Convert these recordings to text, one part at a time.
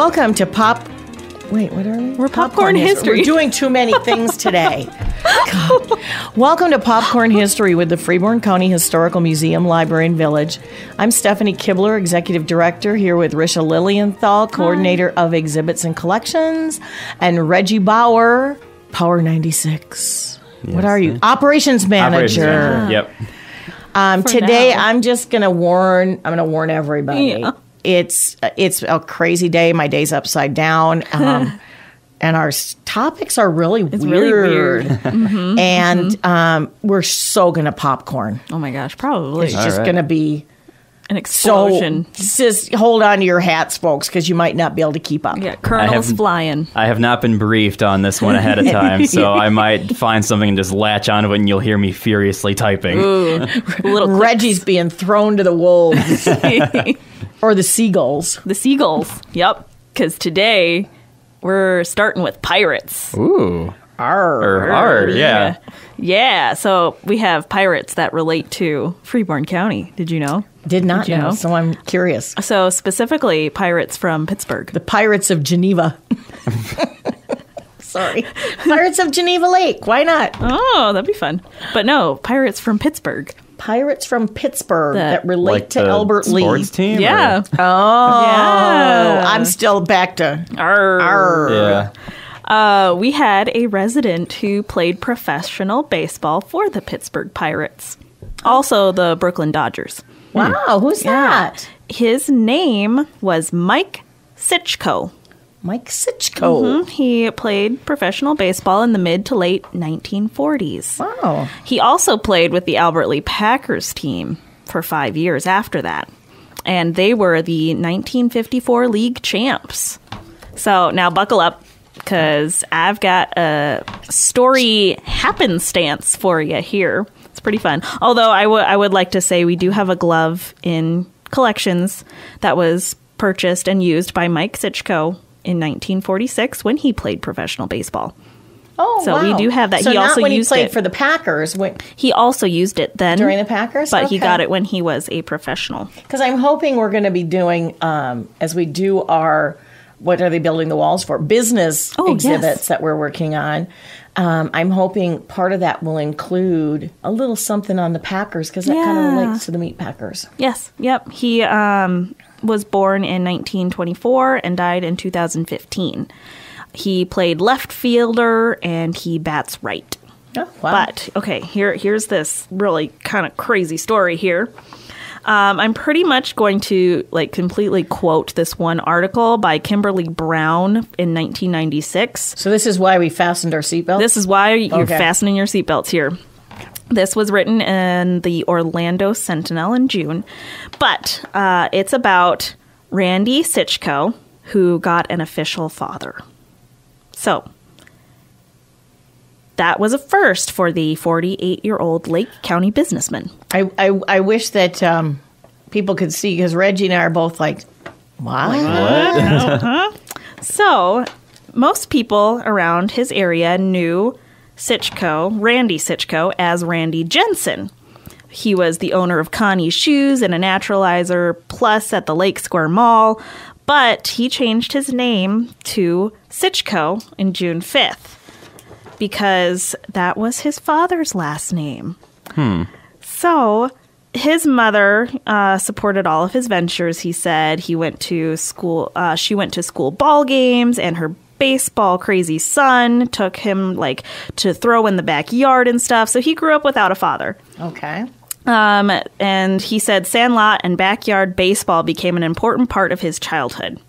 Welcome to Pop. Wait, what are we? We're Popcorn History. We're doing too many things today. God. Welcome to Popcorn History with the Freeborn County Historical Museum, Library, and Village. I'm Stephanie Kibler, Executive Director, here with Risha Lilienthal, Coordinator of Exhibits and Collections, and Reggie Bauer, Power 96. what are you? Operations Manager. Operations manager. Yep. Um, today, now. I'm just gonna warn. I'm gonna warn everybody. Yeah. It's it's a crazy day. My day's upside down, um, and our topics are really It's weird. really weird. Mm-hmm. And um, we're so gonna popcorn. Oh my gosh, probably It's All just right. gonna be an so. explosion. Just hold on to your hats, folks, because you might not be able to keep up. yeah, kernels have- flying. I have not been briefed on this one ahead of time, so I might find something and just latch onto it, and you'll hear me furiously typing. Ooh, little. Reggie's being thrown to the wolves or the seagulls. the seagulls. Yep, because today we're starting with pirates. Ooh. Arr. Or hard, yeah. Yeah, so we have pirates that relate to Freeborn County. Did you know? Did not Did you know, know? so I'm curious. So specifically, pirates from Pittsburgh. The Pirates of Geneva. Sorry. Pirates of Geneva Lake. Why not? Oh, that'd be fun. But no, pirates from Pittsburgh. Pirates from Pittsburgh that, That- relate Like to the Albert Lea. sports team? or- Yeah. Oh, Yeah. I'm still back to. Arr. Arr. Yeah. Uh, we had a resident who played professional baseball for the Pittsburgh Pirates, also the Brooklyn Dodgers. Wow, who's that? His name was Mike Sitchko. Mike Sitchko. Mm-hmm. He played professional baseball in the mid to late 1940s. Wow. He also played with the Albert Lea Packers team for five years after that. And they were the 1954 league champs. So now buckle up because I've got a story happenstance for you here. It's pretty fun. Although I would would like to say we do have a glove in collections that was purchased and used by Mike Sitchko in 1946 when he played professional baseball. Oh, So we do have that. So He not also when used he played it. for the Packers, He also used it then during the Packers, but he got it when he was a professional. Because I'm hoping we're going to be doing, um, as we do our, what are they building the walls for? Business Oh, exhibits yes. that we're working on. Um, I'm hoping part of that will include a little something on the Packers because that kind of relates to the meat Packers. Yes, yep. He um, was born in 1924 and died in 2015. He played left fielder and he bats right. Oh, wow. But okay, here here's this really kind of crazy story here. Um, I'm pretty much going to like completely quote this one article by Kimberly Brown in 1996. so this is why we fastened our seatbelts. This is why you're Okay. fastening your seatbelts here. This was written in the Orlando Sentinel in June, but uh, it's about Randy Sitchko, who got an official father. So, that was a first for the 48 year old Lake County businessman. I, I I wish that um, people could see because Reggie and I are both like, what? So, most people around his area knew Sitchko, Randy Sitchko, as Randy Jensen. He was the owner of Connie's Shoes and a naturalizer plus at the Lake Square Mall, but he changed his name to Sitchko in June 5th because that was his father's last name. So his mother uh, supported all of his ventures. He said he went to school. Uh, she went to school ball games, and her baseball crazy son took him like to throw in the backyard and stuff. So he grew up without a father. Okay. Um, and he said sandlot and backyard baseball became an important part of his childhood.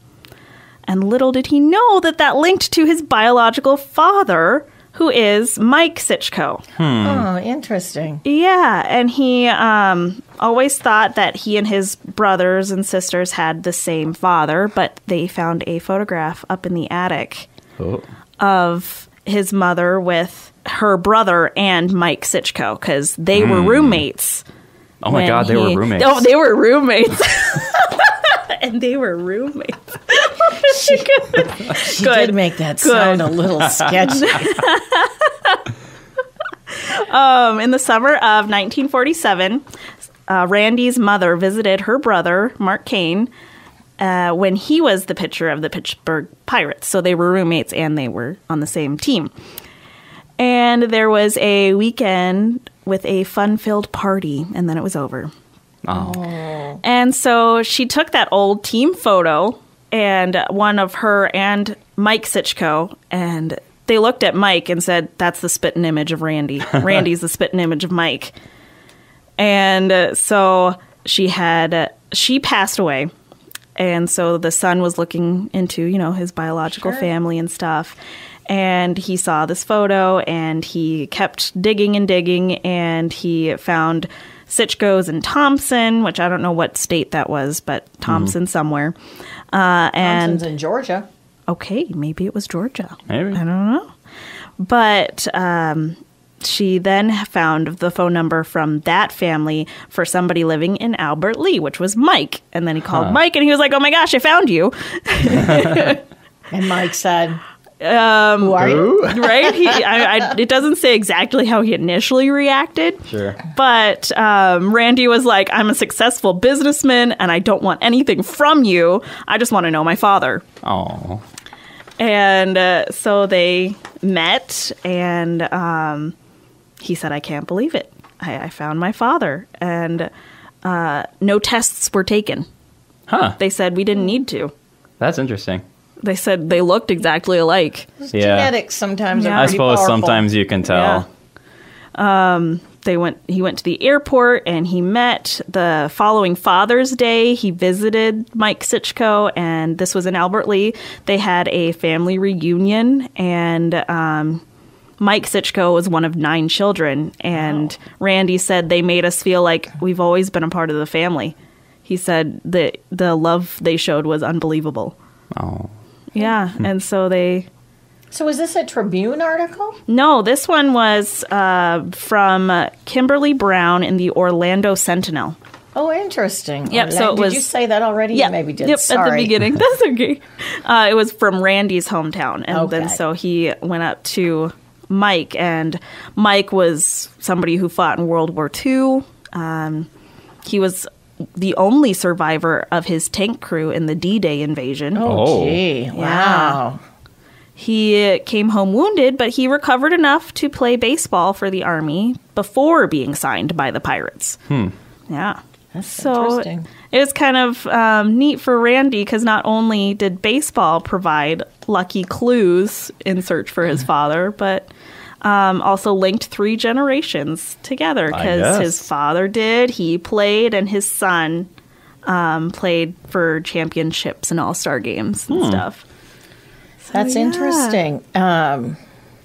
And little did he know that that linked to his biological father, who is Mike Sitchko. Oh, interesting. Yeah, and he um, always thought that he and his brothers and sisters had the same father, but they found a photograph up in the attic Oh. of his mother with her brother and Mike Sitchko because they were roommates. Oh my when God, they he- were roommates. Oh, they were roommates. and they were roommates. She Good. did make that Good. sound a little sketchy. Um, in the summer of 1947, uh, Randy's mother visited her brother, Mark Kane, uh, when he was the pitcher of the Pittsburgh Pirates. So they were roommates and they were on the same team. And there was a weekend with a fun filled party, and then it was over. Oh. And so she took that old team photo and one of her and Mike Sitchko, and they looked at Mike and said, That's the spitting image of Randy. Randy's the spitting image of Mike. And uh, so she had, she passed away. And so the son was looking into, you know, his biological Sure. family and stuff. And he saw this photo and he kept digging and digging and he found Sitchko's in Thompson, which I don't know what state that was, but Thompson somewhere. Uh, and Thompson's in Georgia. okay, maybe it was Georgia. Maybe. I don't know. But um, she then found the phone number from that family for somebody living in Albert Lea, which was Mike. And then he called Huh. Mike and he was like, oh my gosh, I found you. And Mike said, um, "Who are you?" right? He, I, I, it doesn't say exactly how he initially reacted. Sure. But um, Randy was like, I'm a successful businessman and I don't want anything from you. I just want to know my father. Oh. And uh, so they met, and um, he said, I can't believe it. I, I found my father. And uh, no tests were taken. Huh. They said we didn't need to. That's interesting. They said they looked exactly alike. Yeah. Genetics sometimes Yeah. are I pretty suppose powerful. sometimes you can tell. they went he went to the airport and he met the following father's day he visited mike sitchko and this was in albert lea they had a family reunion and um, mike sitchko was one of nine children and randy said they made us feel like we've always been a part of the family he said that the love they showed was unbelievable Oh. Yeah and so they So was this a Tribune article? no, this one was uh, from uh, Kimberly Brown in the Orlando Sentinel. Oh, interesting. Yep, so it did was- you say that already? Yeah, maybe did. Yep, Sorry. at the beginning. That's okay. Uh, it was from Randy's hometown, and then so he went up to Mike, and Mike was somebody who fought in World War II. Um, he was the only survivor of his tank crew in the D-Day invasion. Oh, Oh. gee! Wow. He came home wounded, but he recovered enough to play baseball for the Army before being signed by the Pirates. Hmm. Yeah. That's So interesting. it was kind of um, neat for Randy because not only did baseball provide lucky clues in search for his father, but um, also linked three generations together because his father did, he played, and his son um, played for championships and all star games and stuff. So, That's yeah. interesting. Um,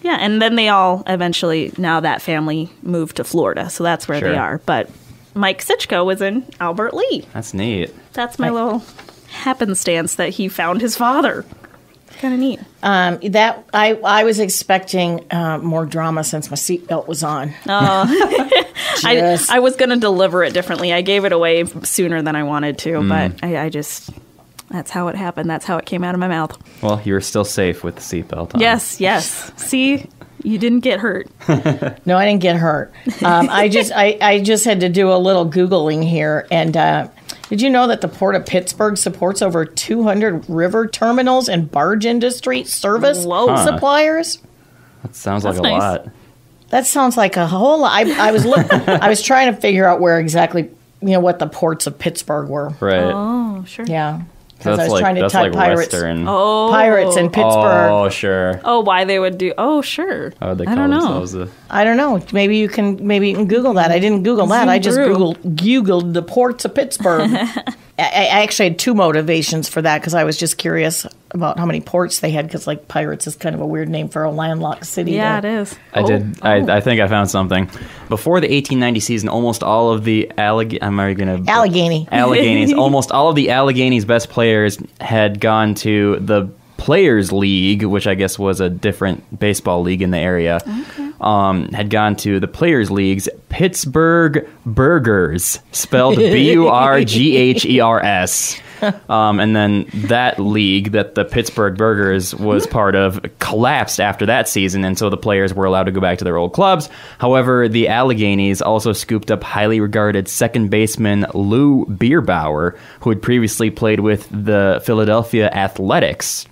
Yeah, and then they all eventually now that family moved to Florida, so that's where Sure. they are. But Mike Sitchko was in Albert Lea. That's neat. That's my little happenstance that he found his father. Kind of neat. um, that I I was expecting uh, more drama since my seatbelt was on. I, I was going to deliver it differently. I gave it away sooner than I wanted to, Mm. but I, I just that's how it happened. That's how it came out of my mouth. Well, you're still safe with the seatbelt on. Yes, yes. See, you didn't get hurt. No, I didn't get hurt. Um, I just I, I just had to do a little googling here. And uh, did you know that the Port of Pittsburgh supports over 200 river terminals and barge industry service Whoa. Huh. suppliers? That sounds like That's a nice. lot. That sounds like a whole lot. I, I was look, I was trying to figure out where exactly you know what the ports of Pittsburgh were. Right. Oh, sure. Yeah, So because I that's was like trying to that's type like pirates. Western. Oh, Pirates in oh. Pittsburgh. Oh, sure. Oh, why they would do? Oh, sure. How would they I don't know. themselves? I don't know. Maybe you can. Maybe you can Google that. I didn't Google that. Zoom I just through. Googled Googled the ports of Pittsburgh. I, I actually had two motivations for that because I was just curious about how many ports they had. Because like pirates is kind of a weird name for a landlocked city. Yeah, to- it is. I Oh, did. oh. I, I think I found something. Before the 1890 season, almost all of the Alleg. I'm already gonna Allegheny. Alleghenies. almost all of the Alleghenies' best players had gone to the Players League, which I guess was a different baseball league in the area. Um, had gone to the Players League's Pittsburgh Burgers, spelled B U R G H E R S. um, and then that league that the Pittsburgh Burgers was part of collapsed after that season, and so the players were allowed to go back to their old clubs. However, the Alleghenies also scooped up highly regarded second baseman Lou Bierbauer, who had previously played with the Philadelphia Athletics.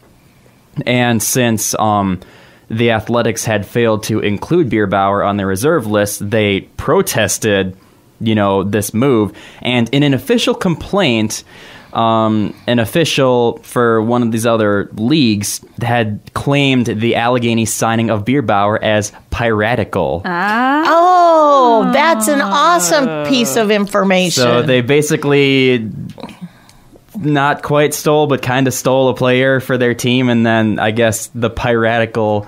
And since um, the Athletics had failed to include Bierbauer on their reserve list, they protested, you know, this move. And in an official complaint, um, an official for one of these other leagues had claimed the Allegheny signing of Bierbauer as piratical. Oh, that's an awesome piece of information. So they basically not quite stole, but kind of stole a player for their team, and then I guess the piratical.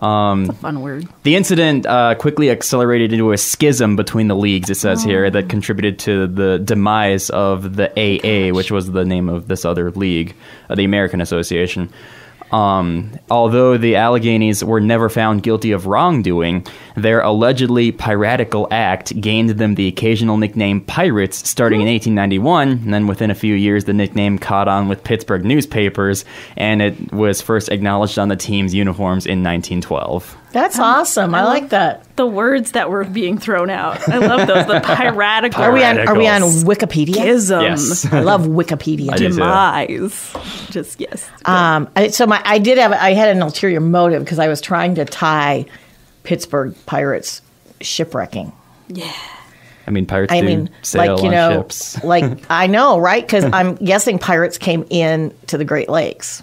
Um, Fun word. the incident uh, quickly accelerated into a schism between the leagues. It says here that contributed to the demise of the AA, which was the name of this other league, uh, the American Association. Um, although the Alleghenies were never found guilty of wrongdoing, their allegedly piratical act gained them the occasional nickname Pirates starting in 1891, and then within a few years the nickname caught on with Pittsburgh newspapers, and it was first acknowledged on the team's uniforms in 1912. That's awesome. I like that. The words that were being thrown out. I love those. The piratical Are we on? Are we on Wikipedia? ism. Yes. I love Wikipedia. I do too. Demise. Just yes. Um, I, so my, I did have, I had an ulterior motive because I was trying to tie Pittsburgh Pirates shipwrecking. yeah. I mean, pirates I do mean, sail like you know, ships. like I know, right? Because I'm guessing pirates came in to the Great Lakes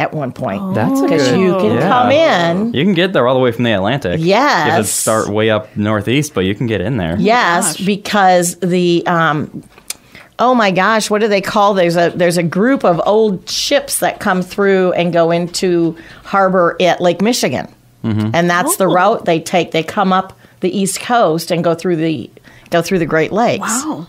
at one point. That's a because you can yeah. come in. You can get there all the way from the Atlantic. You have to Yes. start way up northeast, but you can get in there. Yes, gosh. because the um, oh my gosh, what do they call? There's a there's a group of old ships that come through and go into harbor at Lake Michigan, and that's the Oh. route they take. They come up the East Coast and go through the go through the Great Lakes. Wow.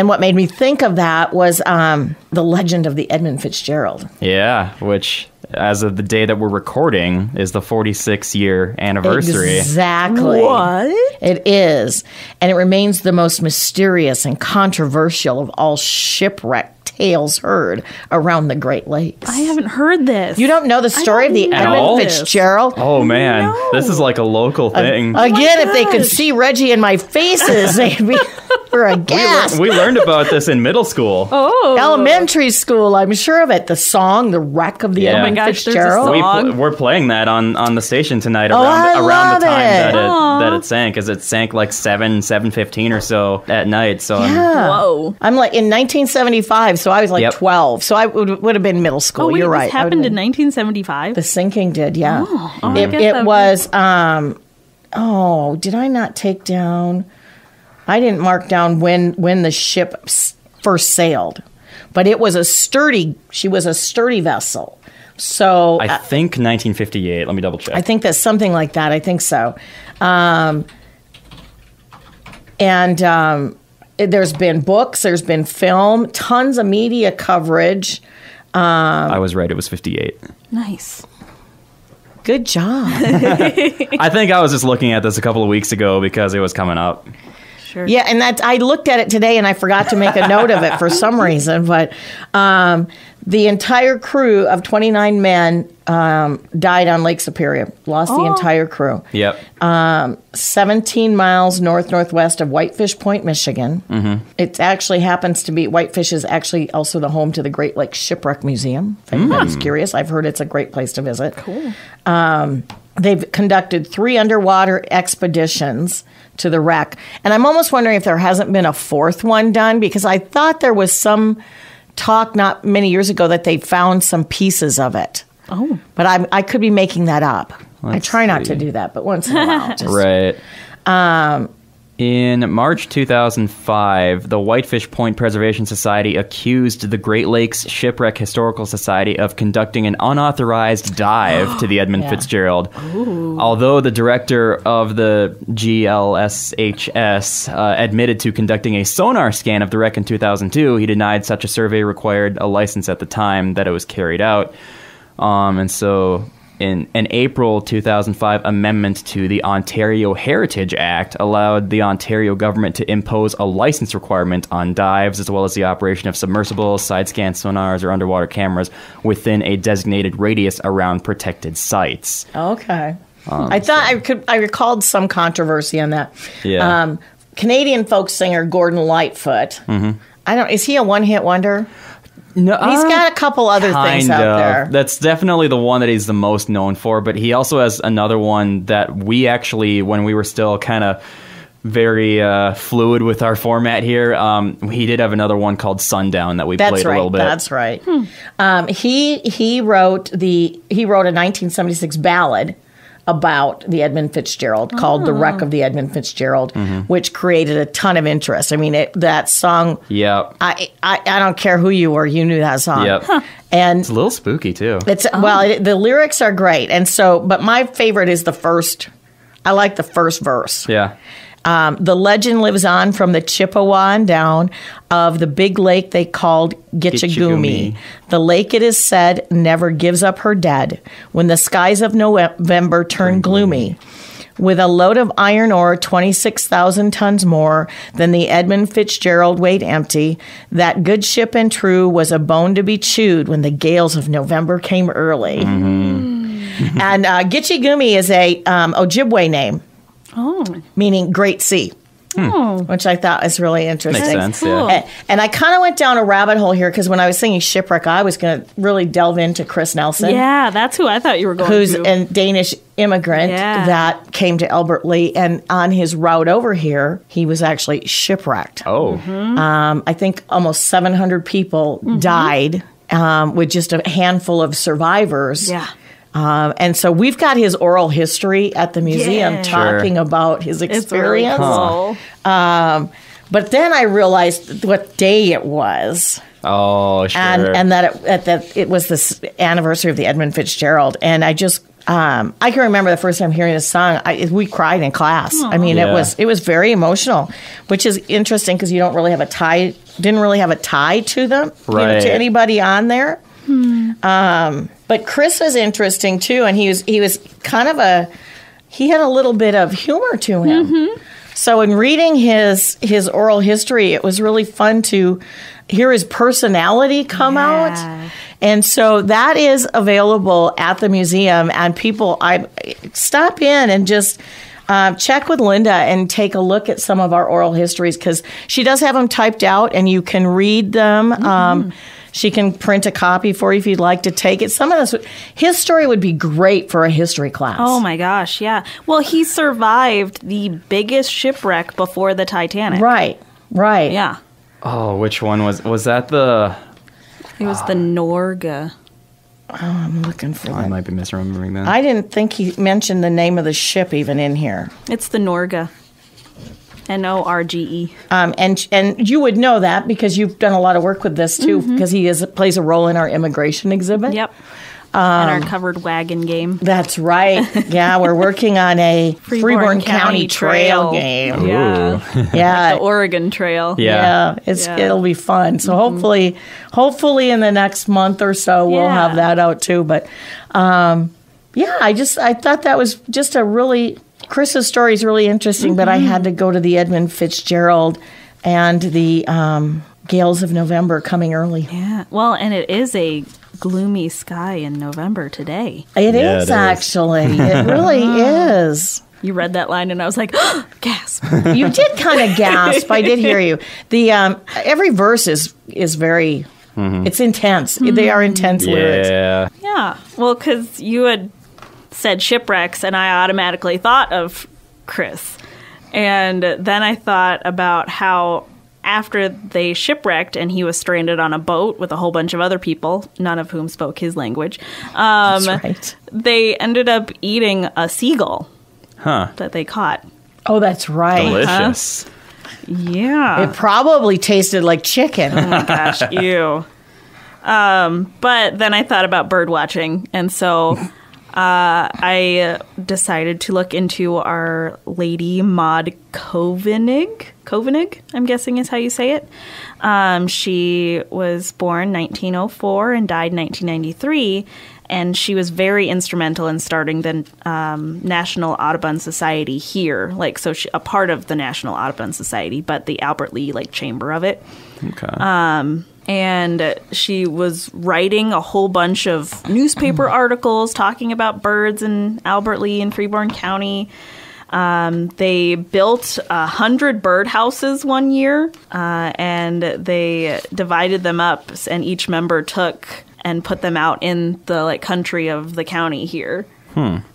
And what made me think of that was um, the legend of the Edmund Fitzgerald. Yeah, which, as of the day that we're recording, is the 46 year anniversary. Exactly. What? It is. And it remains the most mysterious and controversial of all shipwreck tales heard around the Great Lakes. I haven't heard this. you don't know the story of the don't Edmund this. Fitzgerald? Oh man, No. this is like a local thing. Oh Again, if they could see Reggie and my faces, they'd be for a we, gas. lear- we learned about this in middle school. Oh. Elementary school, I'm sure of it. The song, The Wreck of the Yeah. Oh my Edmund gosh, there's a Fitzgerald. we song. pl- we're playing that on, on the station tonight Oh, around I around love the time it. that it Aw. That it sank, because it sank like seven seven fifteen or so at night. So I'm- Yeah. Whoa. I'm like in 1975, so I was like Yep. 12. So I would, would have been middle school. Oh, wait, You're this right. I happened in 1975. The sinking did, yeah. Oh, I it it was. Um, oh, did I not take down? I didn't mark down when when the ship first sailed, but it was a sturdy. She was a sturdy vessel. So I I, think 1958. Let me double check. I think that's something like that. I think so. Um, and um, it- there's been books. There's been film. Tons of media coverage. I was right. It was 58. Nice. Good job. I think I was just looking at this a couple of weeks ago because it was coming up. Sure. Yeah, and that I looked at it today and I forgot to make a note of it for some reason. But um, the entire crew of 29 men um, died on Lake Superior, lost the Oh. entire crew. Yep. 17 miles north northwest of Whitefish Point, Michigan. Mm-hmm. It actually happens to be, Whitefish is actually also the home to the Great Lakes Shipwreck Museum. If anybody's curious, I've heard it's a great place to visit. Cool. They've conducted three underwater expeditions to the wreck. And I'm almost wondering if there hasn't been a fourth one done because I thought there was some talk not many years ago that they found some pieces of it. Oh. But I, I could be making that up. I Let's try not to do that, but once in a while. Just, Right. Um, in March 2005, the Whitefish Point Preservation Society accused the Great Lakes Shipwreck Historical Society of conducting an unauthorized dive to the Edmund Yeah. Fitzgerald. Although the director of the GLSHS uh, admitted to conducting a sonar scan of the wreck in 2002, he denied such a survey required a license at the time that it was carried out. Um, and so in an April 2005 amendment to the Ontario Heritage Act allowed the Ontario government to impose a license requirement on dives as well as the operation of submersibles, side scan sonars, or underwater cameras within a designated radius around protected sites. Okay. I thought I could. I recalled some controversy on that. Yeah. Um, Canadian folk singer Gordon Lightfoot. Mm-hmm. I don't. Is he a one-hit wonder? No, He's got a couple other things kind out of. there. That's definitely the one that he's the most known for. But he also has another one that we actually, when we were still kind of very uh, fluid with our format here, um, he did have another one called Sundown that we That's played right. a little bit. That's right. Um, he he wrote the he wrote a 1976 ballad about the Edmund Fitzgerald called "The Wreck of the Edmund Fitzgerald," Mm-hmm. which created a ton of interest. I mean, it, that song. Yep. I, I I don't care who you were, you knew that song. Yep. And It's a little spooky too. It's well, it, the lyrics are great, and so, but my favorite is the first. I like the first verse. yeah. Um, the legend lives on from the Chippewa and down of the big lake they called Gitche Gumee. Gitchagumi. The lake, it is said, never gives up her dead. When the skies of November turn gloomy, with a load of iron ore 26,000 tons more than the Edmund Fitzgerald weighed empty, that good ship and true was a bone to be chewed when the gales of November came early. and uh, Gitche Gumee is a um, Ojibwe name Oh, meaning Great Sea, which I thought was really interesting. Makes sense. cool. Yeah. And, and I kind of went down a rabbit hole here because when I was singing Shipwreck, I was going to really delve into Chris Nelson, yeah, that's who I thought you were going who's to. Who's a Danish immigrant Yeah. that came to Albert Lea. And on his route over here, he was actually shipwrecked. Oh. Um, I think almost 700 people Mm-hmm. died um, with just a handful of survivors. yeah. Um, and so we've got his oral history at the museum Yeah. talking about his It's really experience. cool. Um, but then I realized what day it was, Oh, sure. and and that it, that, that it was this anniversary of the Edmund Fitzgerald, and I just. Um, I can remember the first time hearing this song. I, we cried in class. I mean, it was it was very emotional, which is interesting because you don't really have a tie. Didn't really have a tie to them, you know, Right. to anybody on there. Um, but Chris was interesting too, and he was he was kind of a he had a little bit of humor to him. So in reading his his oral history, it was really fun to hear his personality come Yeah. out. And so that is available at the museum, and people, I stop in and just uh, check with Linda and take a look at some of our oral histories because she does have them typed out, and you can read them. Um, she can print a copy for you if you'd like to take it. Some of this, his story would be great for a history class. Oh my gosh, yeah. Well, he survived the biggest shipwreck before the Titanic. Right, right. Yeah. oh, which one was was that the It was the Norge. Oh, I'm looking for I it. might be misremembering that. I didn't think he mentioned the name of the ship even in here. It's the Norge. N O R G E. Um, and and you would know that because you've done a lot of work with this too, because he is plays a role in our immigration exhibit. Yep. and our covered wagon game. That's right. Yeah, we're working on a Freeborn, County, Trail, game. Yeah. Yeah, the Oregon Trail. Yeah. yeah, it's Yeah. it'll be fun. So hopefully, hopefully in the next month or so we'll Yeah. have that out too. But um, yeah, I just I thought that was just a really Chris's story is really interesting. But I had to go to the Edmund Fitzgerald and the um, Gales of November coming early. Yeah. Well, and it is a gloomy sky in November today. It is Yeah, it is. actually. It really is. You read that line, and I was like, gasp. You did kind of gasp. I did hear you. The um, every verse is is very. It's intense. They are intense lyrics. yeah. Yeah. Well, because you had said shipwrecks, and I automatically thought of Chris. And then I thought about how after they shipwrecked and he was stranded on a boat with a whole bunch of other people, none of whom spoke his language, um, right. they ended up eating a seagull Huh. that they caught. Oh, that's right. Delicious. Yeah. It probably tasted like chicken. Oh my gosh, ew. Um, but then I thought about bird watching, and so uh, I decided to look into Our Lady Maud Kovenig. Kovenig, I'm guessing is how you say it. Um, she was born 1904 and died 1993. and she was very instrumental in starting the um, National Audubon Society here. Like, so she, a part of the National Audubon Society, but the Albert Lea like chamber of it. Okay. And she was writing a whole bunch of newspaper articles talking about birds in Albert Lea and Freeborn County. Um, they built a hundred birdhouses one year, uh, and they divided them up, and each member took and put them out in the like country of the county here.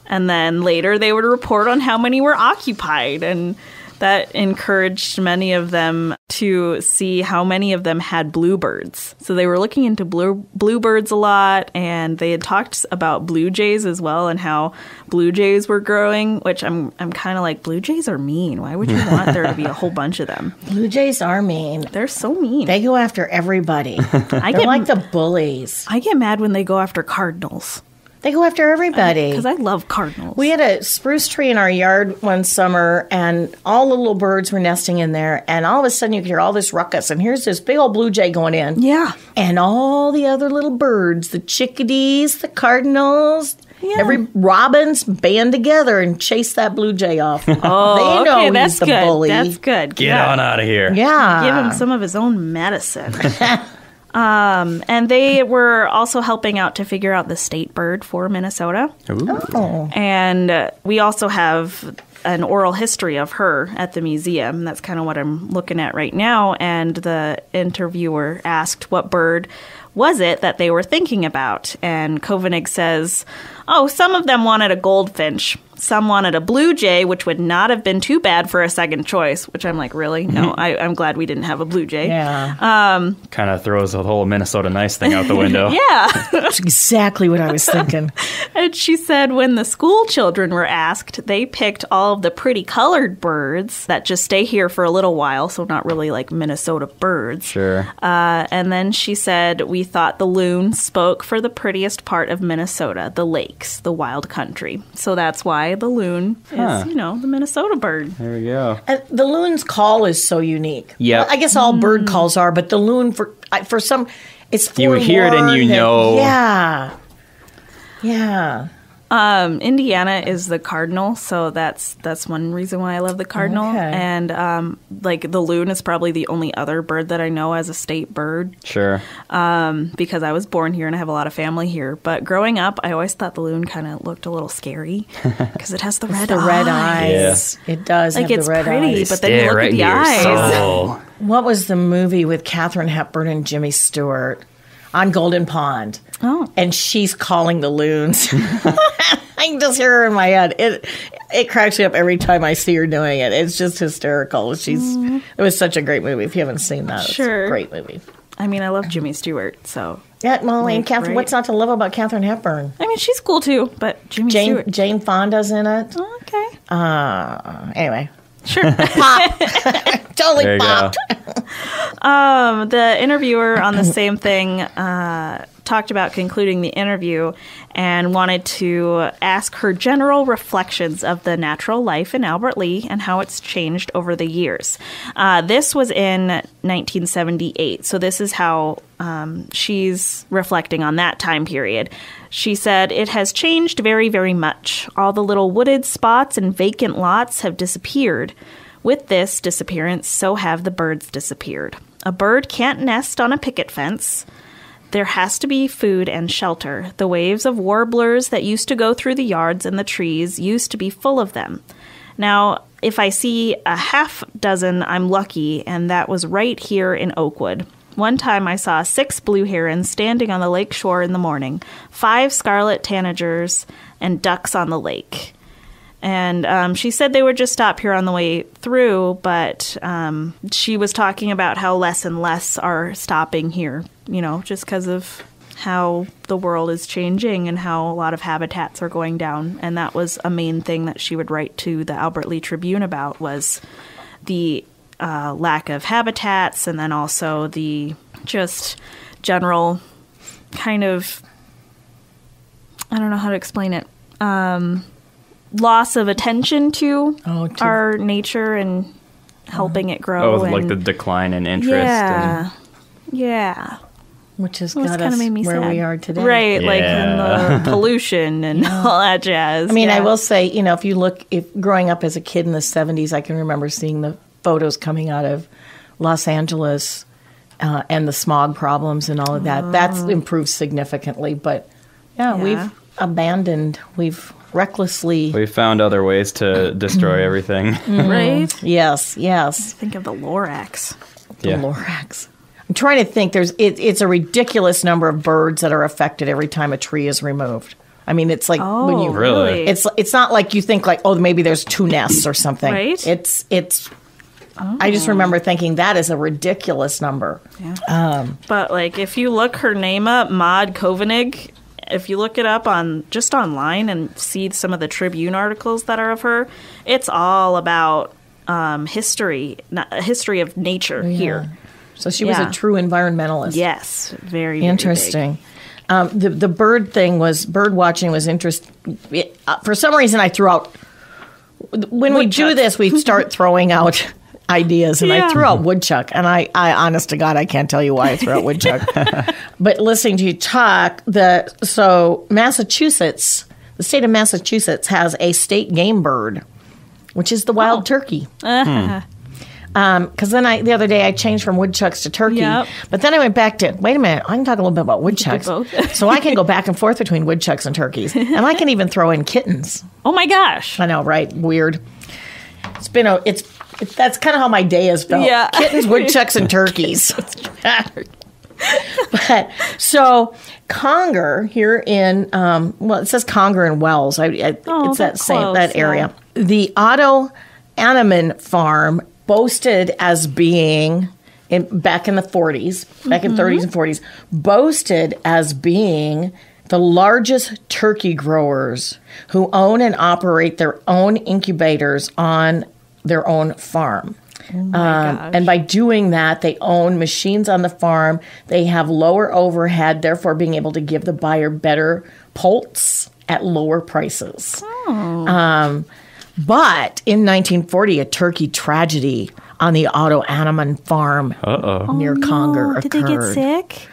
And then later they would report on how many were occupied, and that encouraged many of them to see how many of them had bluebirds. So they were looking into blue bluebirds a lot, and they had talked about blue jays as well, and how blue jays were growing. Which I'm I'm kind of like blue jays are mean. Why would you want there to be a whole bunch of them? Blue Jays are mean. They're so mean. They go after everybody. I They're get like the bullies. I get mad when they go after cardinals They go after everybody. because I love cardinals. We had a spruce tree in our yard one summer, and all the little birds were nesting in there. And all of a sudden, you could hear all this ruckus, and here's this big old blue jay going in. yeah. And all the other little birds, the chickadees, the cardinals, Yeah. every robins band together and chase that blue jay off. Oh, they know okay, he's that's the good. bully. That's good. Get Yeah. on out of here. yeah. Give him some of his own medicine. um, and they were also helping out to figure out the state bird for Minnesota. Ooh. Oh. And uh, we also have an oral history of her at the museum. That's kind of what I'm looking at right now. And the interviewer asked what bird was it that they were thinking about. And Kovenig says, Oh, some of them wanted a goldfinch. Some wanted a blue jay, which would not have been too bad for a second choice. Which I'm like, really? No, I, I'm glad we didn't have a blue jay. Yeah. Kind of throws the whole Minnesota nice thing out the window. Yeah. That's exactly what I was thinking. And she said when the school children were asked, they picked all of the pretty colored birds that just stay here for a little while, so not really like Minnesota birds. Sure. Uh, and then she said, We thought the loon spoke for the prettiest part of Minnesota, the lakes, the wild country. So that's why the loon Huh. is, you know, the Minnesota bird. There we go. And the loon's call is so unique. Yeah, Well, I guess all bird mm. calls are, but the loon for for some, it's You hear it and you forewarned know. Yeah. Yeah. Um, Indiana is the cardinal, so that's that's one reason why I love the cardinal. Okay. And um, like the loon is probably the only other bird that I know as a state bird. Sure. because I was born here and I have a lot of family here. But growing up, I always thought the loon kind of looked a little scary because it has the red The red eyes. eyes. It does Like have it's the red pretty, eyes. but then you look right at the eyes. soul. What was the movie with Katharine Hepburn and Jimmy Stewart on Golden Pond? Oh. And she's calling the loons. I can just hear her in my head. It it cracks me up every time I see her doing it. It's just hysterical. She's it was such a great movie. If you haven't seen that, it's Sure. a great movie. I mean, I love Jimmy Stewart, so Yeah, well, and Katharine, right? what's not to love about Katharine Hepburn? I mean, she's cool too. But Jimmy Jane Stewart, Jane Fonda's in it. okay, Uh, anyway, sure. pop, totally There popped. Um, the interviewer on the same thing uh, talked about concluding the interview and wanted to ask her general reflections of the natural life in Albert Lea and how it's changed over the years. Uh, this was in 1978, so this is how um, she's reflecting on that time period. She said, It has changed very, very much. All the little wooded spots and vacant lots have disappeared. With this disappearance, so have the birds disappeared. A bird can't nest on a picket fence. There has to be food and shelter. The waves of warblers that used to go through the yards and the trees used to be full of them. Now, if I see a half dozen, I'm lucky, and that was right here in Oakwood. One time I saw six blue herons standing on the lake shore in the morning, five scarlet tanagers, and ducks on the lake. And um, she said they would just stop here on the way through, but um, she was talking about how less and less are stopping here, you know, just because of how the world is changing and how a lot of habitats are going down. And that was a main thing that she would write to the Albert Lea Tribune about was the uh, lack of habitats and then also the just general kind of I don't know how to explain it. Um, loss of attention to, Oh, to- our nature and helping it grow. Oh, and, like the decline in interest. yeah, yeah. which has It got kind us of made me where sad. we are today. Right, like Yeah. in the pollution and all that jazz. I mean, I will say, you know, if you look, if growing up as a kid in the '70s, I can remember seeing the photos coming out of Los Angeles uh, and the smog problems and all of that. That's improved significantly, but yeah, Oh. Yeah. we've abandoned, we've recklessly. We found other ways to destroy everything. Mm-hmm. right? Yes, yes. Think of the Lorax. The Yeah. Lorax. I'm trying to think. There's it, it's a ridiculous number of birds that are affected every time a tree is removed. I mean, it's like Oh, when you oh, Really? It's it's not like you think like oh maybe there's two nests or something. Right. It's it's. I just oh. remember thinking that is a ridiculous number. Yeah. Um, but like, if you look her name up, Maud Kovenig, if you look it up on just online and see some of the Tribune articles that are of her, it's all about um, history, not, a history of nature here. So she was a true environmentalist. Yes, very, very. Interesting. Um, the the bird thing was bird watching was interest. it- uh, for some reason, I threw out when we do this. We start throwing out ideas, and I threw out woodchuck. And I, I, honest to God, I can't tell you why I threw out woodchuck. but listening to you talk, the so Massachusetts, the state of Massachusetts has a state game bird, which is the wild Oh. turkey. Uh-huh. Because then I the other day I changed from woodchucks to turkey, Yep. but then I went back to wait a minute. I can talk a little bit about woodchucks, so I can go back and forth between woodchucks and turkeys, and I can even throw in kittens. Oh my gosh. I know, right? Weird. It's been a it's it, that's kind of how my day has felt. Yeah. kittens, woodchucks, and turkeys. but so Conger here in um, well, it says Conger and Wells. I, I Oh, it's that same close, that yeah. area. The Otto Animan farm boasted as being in back in the 40s, back in 30s and 40s, boasted as being the largest turkey growers who own and operate their own incubators on their own farm. Um, and by doing that, they own machines on the farm. They have lower overhead, therefore being able to give the buyer better poults at lower prices. Um, but in 1940, a turkey tragedy on the Otto Animan farm Uh oh. near Conger Oh, occurred. did they get sick?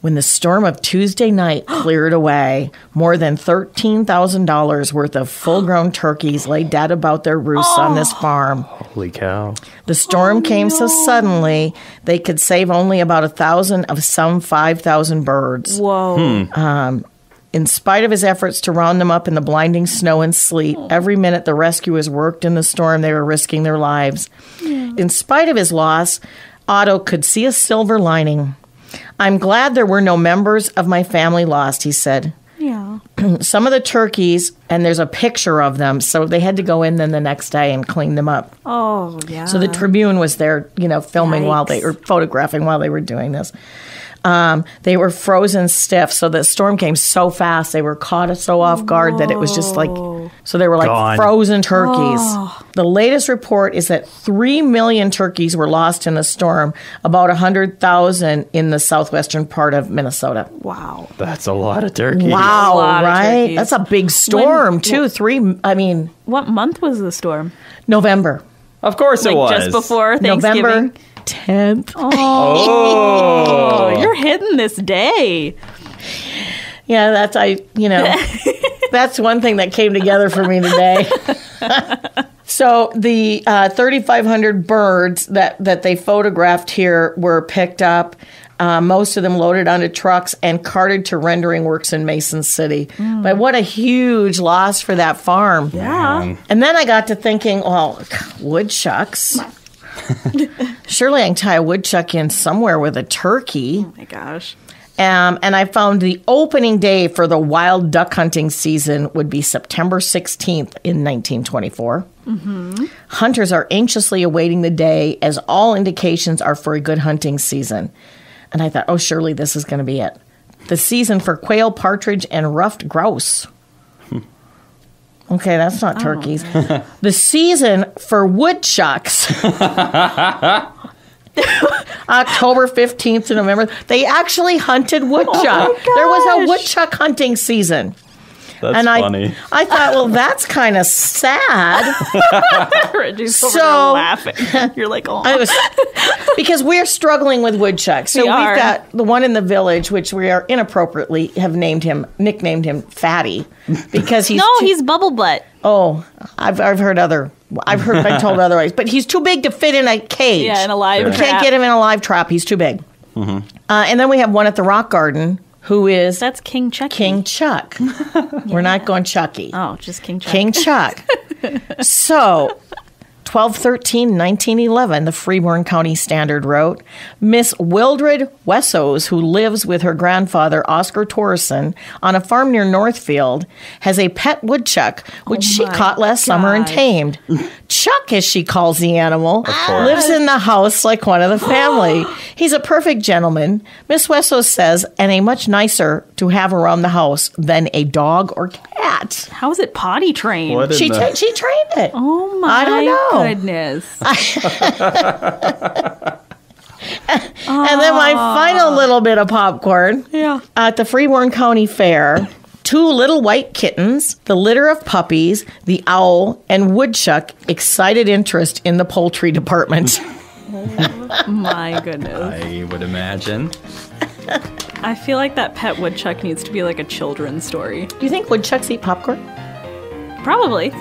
When the storm of Tuesday night cleared away, more than $13,000 worth of full grown turkeys lay dead about their roosts on this oh. farm. Holy cow. The storm oh, came so suddenly they could save only about a thousand of some 5,000 birds. Whoa. Hmm. Um, in spite of his efforts to round them up in the blinding snow and sleet, oh. every minute the rescuers worked in the storm, they were risking their lives. In spite of his loss, Otto could see a silver lining. I'm glad there were no members of my family lost, he said. Yeah. Some of the turkeys, and there's a picture of them, so they had to go in then the next day and clean them up. Oh, yeah. So the Tribune was there, you know, filming while they were photographing while they were doing this. Um, they were frozen stiff, so the storm came so fast they were caught so off guard that it was just like so they were like Gone. frozen turkeys. Oh. The latest report is that three million turkeys were lost in the storm, about hundred thousand in the southwestern part of Minnesota. wow. That's a lot of turkey. Wow, lot right? turkeys. That's a big storm When- too. Three, I mean, What month was the storm? November, Of course it was. just before Thanksgiving. November tenth. Oh, oh, you're hitting this day. Yeah, that's I. You know, that's one thing that came together for me today. so the uh, 3,500 birds that that they photographed here were picked up. Uh, most of them loaded onto trucks and carted to rendering works in Mason City. But what a huge loss for that farm. Yeah. And then I got to thinking, well, woodchucks. Surely I can tie a woodchuck in somewhere with a turkey. Oh my gosh. Um, and I found the opening day for the wild duck hunting season would be September 16th in 1924. Hunters are anxiously awaiting the day as all indications are for a good hunting season. And I thought, oh, surely this is going to be it. The season for quail, partridge, and ruffed grouse. Okay, that's not turkeys. the season for woodchucks. October 15th to November. They actually hunted woodchuck. Oh there was a woodchuck hunting season. That's and funny. I, I thought, well, that's kind of sad. Reggie's So- laughing. You're like, oh. I was because we're struggling with woodchucks. So we we've got the one in the village, which we are inappropriately have named him, nicknamed him Fatty, because he's no, too- he's bubble butt. oh, I've I've heard other, I've heard been told otherwise, but he's too big to fit in a cage. Yeah, in a live We trap. can't get him in a live trap. He's too big. Uh, and then we have one at the Rock Garden who is That's King Chuck. King Chuck. We're not going Chucky. Oh, just King Chuck. King Chuck. so, 12 13 1911, the Freeborn County Standard wrote Miss Wildred Wessos, who lives with her grandfather, Oscar Torreson, on a farm near Northfield, has a pet woodchuck, which oh she caught last summer and tamed. Chuck, as she calls the animal, lives in the house like one of the family. He's a perfect gentleman, Miss Wessos says, and a much nicer to have around the house than a dog or cat. How is it potty trained? What She, the- tra- she trained it. Oh my I don't know. goodness. And then my ah. final little bit of popcorn. Yeah. At the Freeborn County Fair, two little white kittens, the litter of puppies, the owl, and woodchuck excited interest in the poultry department. Oh my goodness. I would imagine. I feel like that pet woodchuck needs to be like a children's story. Do you think woodchucks eat popcorn? Probably.